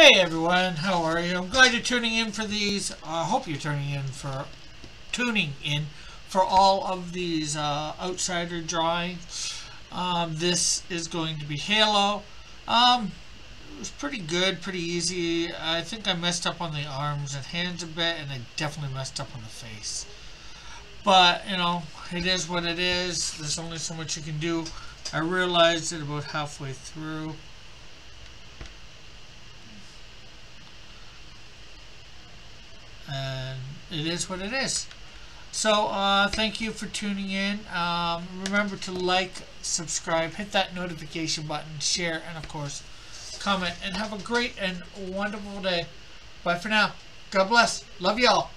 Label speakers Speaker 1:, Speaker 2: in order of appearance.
Speaker 1: Hey everyone, how are you? I'm glad you're tuning in for these. I uh, hope you're tuning in for tuning in for all of these uh, outsider drawings. Um, this is going to be Halo. Um, it was pretty good, pretty easy. I think I messed up on the arms and hands a bit, and I definitely messed up on the face. But, you know, it is what it is. There's only so much you can do. I realized it about halfway through. And it is what it is. So uh, thank you for tuning in. Um, remember to like, subscribe, hit that notification button, share, and of course, comment. And have a great and wonderful day. Bye for now. God bless. Love y'all.